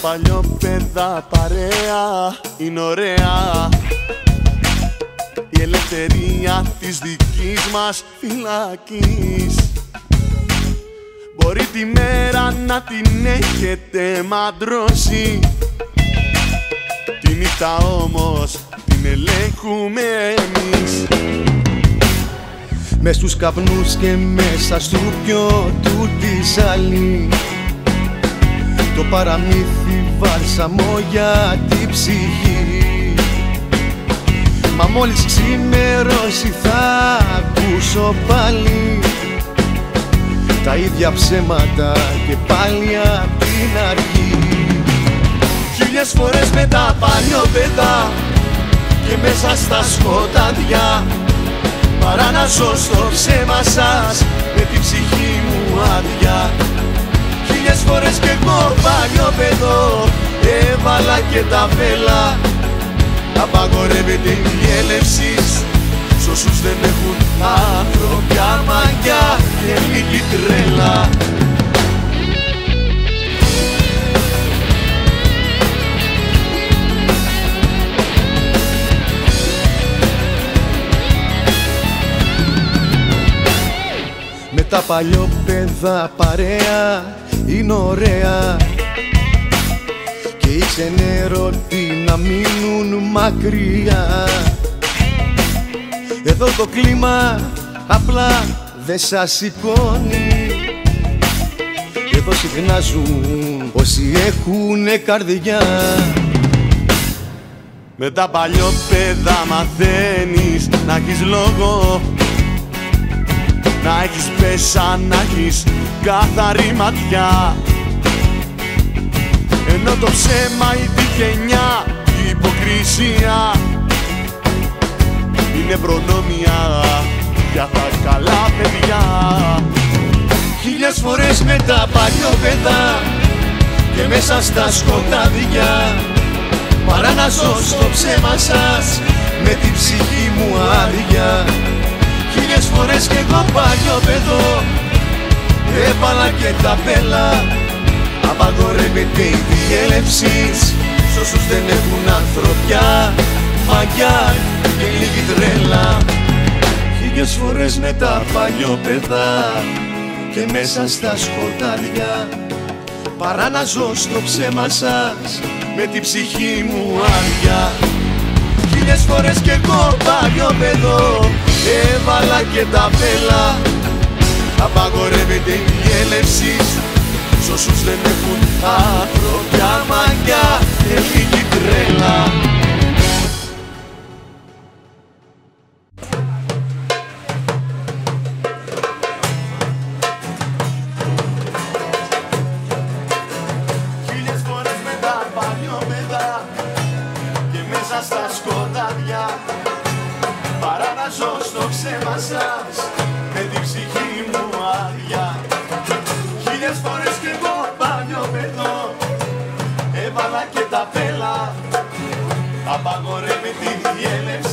παλιόπαιδα παρέα είναι ωραία. Η ελευθερία της δικής μας φυλακής. Μπορεί τη μέρα να την έχετε μαντρώσει. Τη νύχτα όμως την ελέγχουμε εμείς. Μες στους καπνούς και μέσα στο πιό του της άλλη Το παραμύθι βάλσαμο για τη ψυχή. Μα μόλις ξημερώσει θα ακούσω πάλι Τα ίδια ψέματα και πάλι απ' την αρχή. Χίλιες φορές με τα παλιόπαιδα και μέσα στα σκοτάδια παρά να ζω στο ψέμα σας με την ψυχή μου άδεια. Χίλιες φορές κι εγώ παλιό παιδό έβαλα και τα βέλα απαγορεύεται η διέλευση σ' όσους δεν έχουν άνθρωπια μαγιά και λίγη τρέλα. Με τα παλιόπαιδα παρέα είναι ωραία. Και οι ξενέρωτοι να μείνουν μακριά. Εδώ το κλίμα απλά δεν σας σηκώνει. Εδώ συχνάζουν όσοι έχουνε καρδιά. Με τα παλιόπαιδα μαθαίνεις να έχεις λόγο Να έχεις πέσα, να έχεις καθαρή ματιά. Ενώ το ψέμα, η τυχαινιά, η υποκρισία Είναι προνόμια για τα καλά παιδιά. Χίλιες φορές με τα παλιόπαιδα και μέσα στα σκοτάδια. Παρά να ζω στο ψέμα σας με την ψυχή μου άδεια Χίλιες φορές κι εγώ παλιό παιδό. Έβαλα και τα πέλα Απαγορεύεται η διέλευση. Σ' όσους δεν έχουν ανθρωπιά Μαγιά και λίγη τρέλα. Χίλιες φορές με τα παλιόπαιδα και μέσα στα σκοτάδια. Παρά να ζω στο ψέμα σας με την ψυχή μου άδεια Χίλιες φορές κι εγώ παλιό παιδό. έβαλα και τα βέλα απαγορεύεται η διέλευση σ' όσους δεν έχουν άνθρωπια σας με την ψυχή μου άδεια Χίλιες φορές κι εγώ παλιόμεδο έβαλα και τα πέλα. Απαγορεύει τη διέλευση